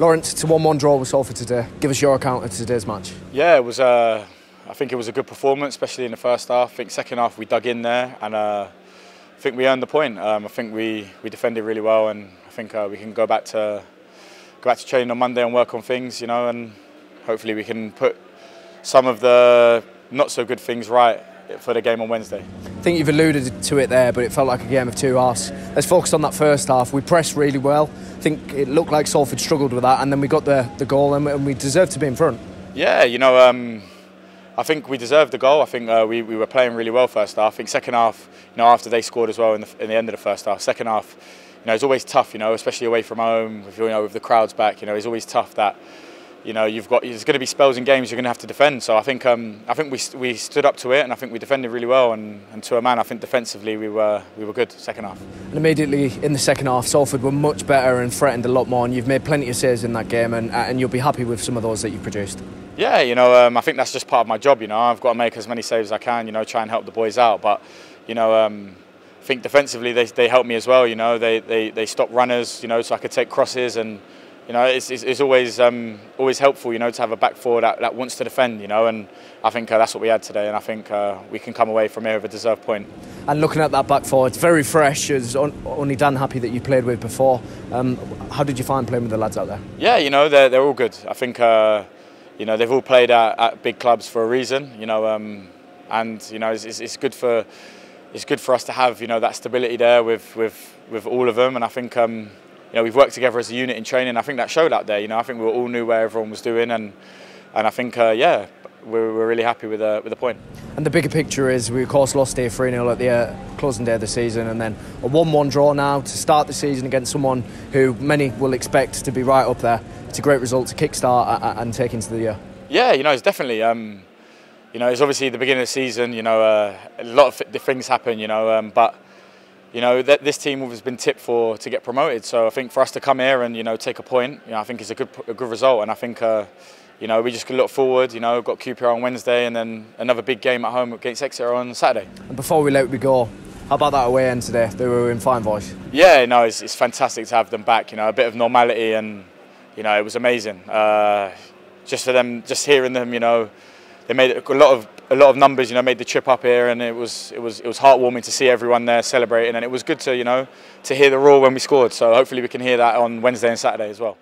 Lawrence, it's a 1 1 draw with Salford today. Give us your account of today's match. Yeah, it was. Uh, I think it was a good performance, especially in the first half. I think second half we dug in there, and uh, I think we earned the point. Um, I think we, we defended really well, and I think uh, we can go back to go back to training on Monday and work on things, you know, and hopefully we can put some of the not so good things right for the game on Wednesday. I think you've alluded to it there, but it felt like a game of two halves. Let's focus on that first half. We pressed really well. I think it looked like Salford struggled with that, and then we got the, the goal, and we deserved to be in front. Yeah, you know, um, I think we deserved the goal. I think uh, we, we were playing really well first half. I think second half, you know, after they scored as well in the, in the end of the first half, second half, you know, it's always tough, you know, especially away from home, with, you know, with the crowds back, you know, it's always tough that you know, you've got there's going to be spells in games you're going to have to defend. So I think um, I think we, we stood up to it, and I think we defended really well. And, and to a man, I think defensively we were we were good second half. And immediately in the second half, Salford were much better and threatened a lot more. And you've made plenty of saves in that game, and and you'll be happy with some of those that you've produced. Yeah, you know, um, I think that's just part of my job. You know, I've got to make as many saves as I can. You know, try and help the boys out. But you know. Um, I think defensively they, they help me as well. You know, they, they, they stop runners. You know, so I could take crosses and you know, it's, it's, it's always um, always helpful, you know, to have a back four that, that wants to defend, you know, and I think uh, that's what we had today, and I think uh, we can come away from here with a deserved point. And looking at that back four, it's very fresh. It's only Dan Happe that you played with before. Um, how did you find playing with the lads out there? Yeah, you know, they're, they're all good. I think, uh, you know, they've all played at, at, big clubs for a reason, you know, um, and, you know, it's, it's, it's good for it's good for us to have, you know, that stability there with, with, with all of them, and I think, um, you know, we've worked together as a unit in training. I think that showed out there. You know, I think we all knew where everyone was doing, and and I think uh, yeah, we're, we're really happy with uh, with the point. And the bigger picture is we of course lost here 3 0 at the uh, closing day of the season, and then a 1 1 draw now to start the season against someone who many will expect to be right up there. It's a great result to kickstart and take into the year. Yeah, you know, it's definitely. Um, you know, it's obviously the beginning of the season. You know, uh, a lot of things happen. You know, um, but you know, that this team has been tipped for to get promoted. So I think for us to come here and you know take a point, you know, I think it's a good a good result. And I think uh, you know we just can look forward. You know, we've got QPR on Wednesday and then another big game at home against Exeter on Saturday. And before we let we go. How about that away end today? They were in fine voice. Yeah, no, it's, it's fantastic to have them back. You know, a bit of normality, and you know, it was amazing. Uh, just for them, just hearing them, you know, they made a lot of a lot of numbers, you know, made the trip up here, and it was it was it was heartwarming to see everyone there celebrating, and it was good to you know to hear the roar when we scored. So hopefully we can hear that on Wednesday and Saturday as well.